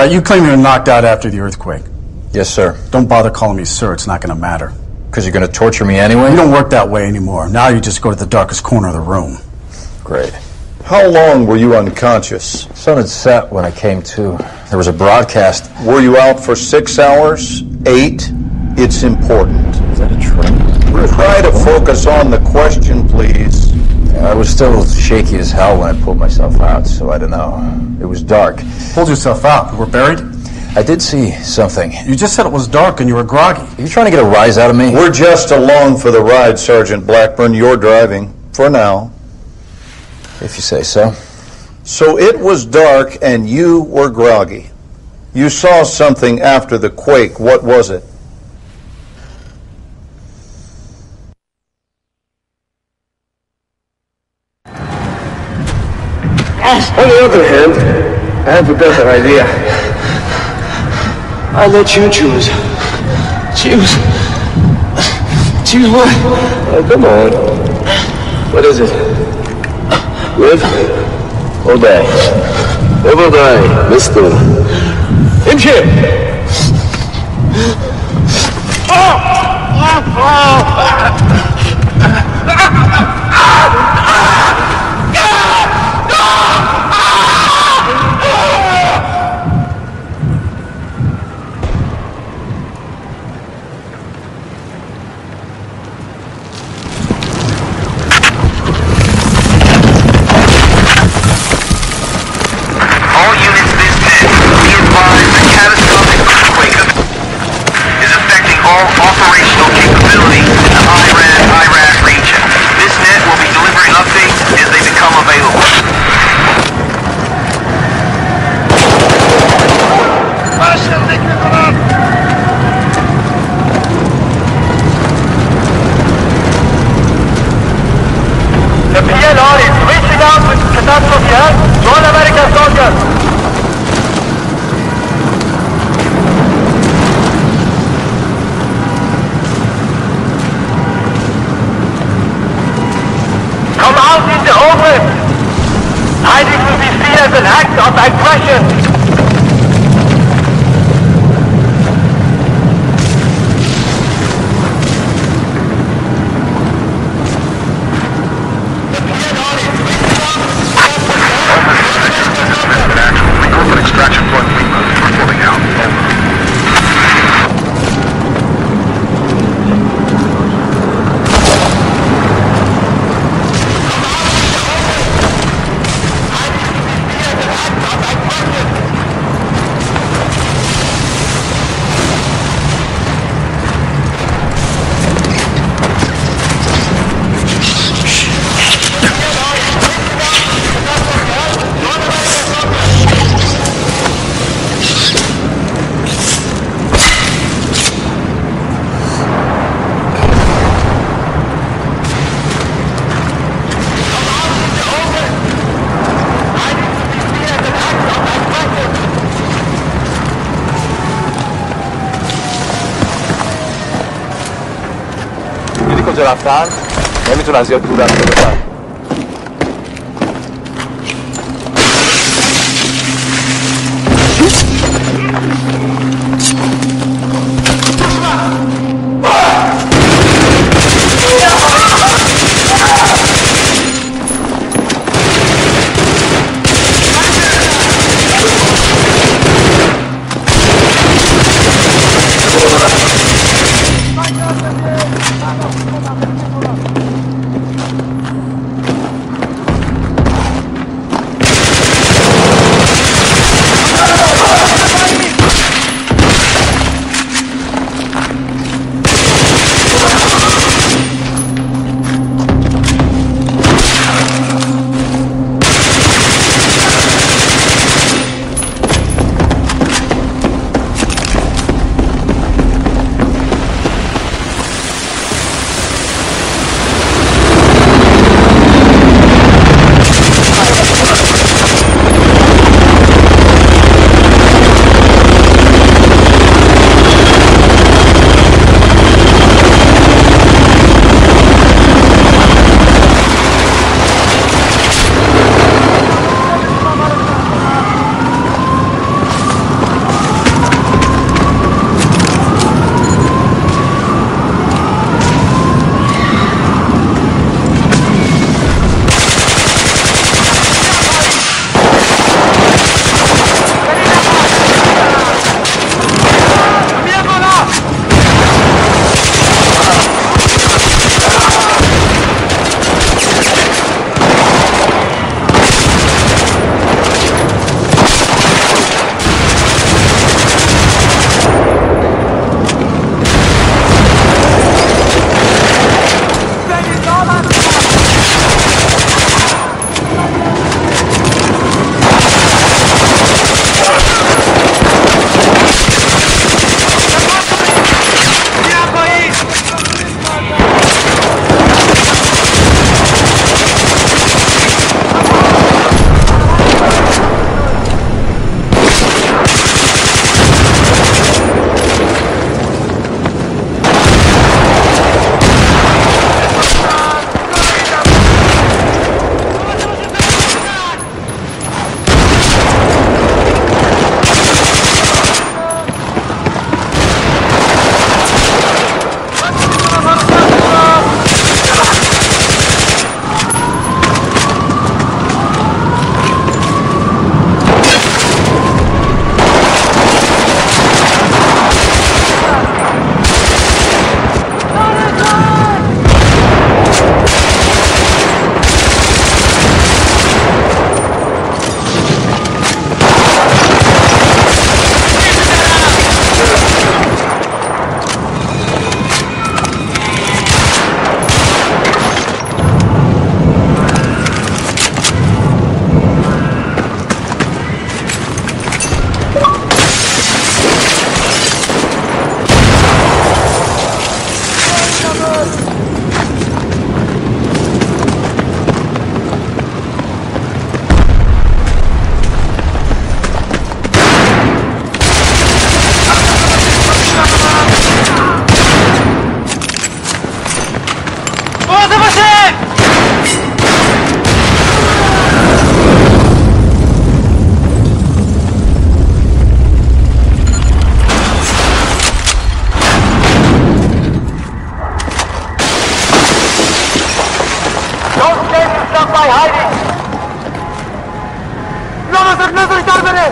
right, you claim you were knocked out after the earthquake. Yes, sir. Don't bother calling me sir, it's not gonna matter. Because you're going to torture me anyway? You don't work that way anymore. Now you just go to the darkest corner of the room. Great. How long were you unconscious? Sun had set when I came to. There was a broadcast. Were you out for six hours? Eight? It's important. Is that a train? Try to focus on the question, please. I was still shaky as hell when I pulled myself out, so I don't know. It was dark. Pulled yourself out. You were buried? I did see something. You just said it was dark and you were groggy. Are you trying to get a rise out of me? We're just along for the ride, Sergeant Blackburn. You're driving. For now. If you say so. So it was dark and you were groggy. You saw something after the quake. What was it? On the other hand, I have a better idea. I let you choose. Choose. Choose what? Oh, come on. What is it? Live or die? Live or die, mister. In here! All of aggression. رفتن؟ نمی‌تونن زیاد دور رفته باشن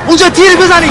मुझे तीर गुजारी